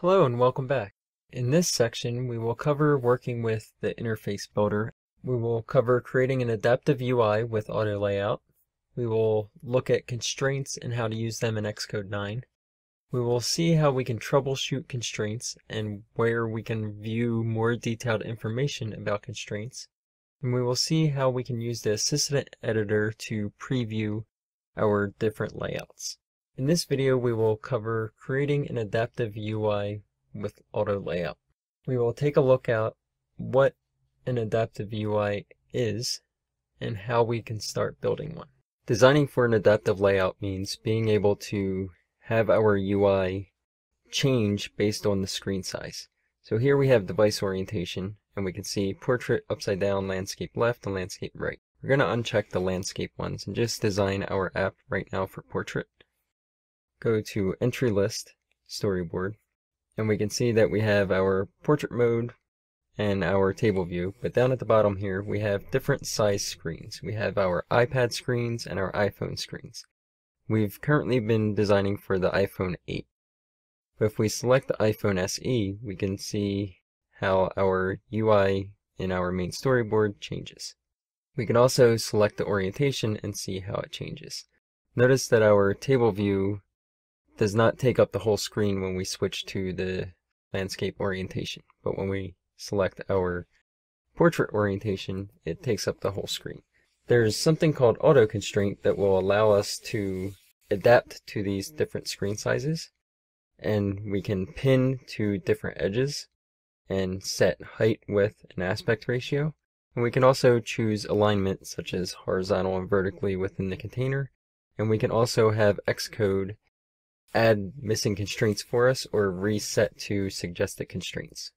Hello and welcome back. In this section, we will cover working with the interface builder. We will cover creating an adaptive UI with auto layout. We will look at constraints and how to use them in Xcode 9. We will see how we can troubleshoot constraints and where we can view more detailed information about constraints. And we will see how we can use the assistant editor to preview our different layouts. In this video, we will cover creating an adaptive UI with auto layout. We will take a look at what an adaptive UI is and how we can start building one. Designing for an adaptive layout means being able to have our UI change based on the screen size. So here we have device orientation and we can see portrait upside down, landscape left, and landscape right. We're going to uncheck the landscape ones and just design our app right now for portrait go to entry list, storyboard, and we can see that we have our portrait mode and our table view, but down at the bottom here we have different size screens. We have our iPad screens and our iPhone screens. We've currently been designing for the iPhone 8. But if we select the iPhone SE, we can see how our UI in our main storyboard changes. We can also select the orientation and see how it changes. Notice that our table view does not take up the whole screen when we switch to the landscape orientation. But when we select our portrait orientation, it takes up the whole screen. There's something called auto constraint that will allow us to adapt to these different screen sizes. And we can pin to different edges and set height, width, and aspect ratio. And we can also choose alignment such as horizontal and vertically within the container. And we can also have Xcode add missing constraints for us or reset to suggested constraints.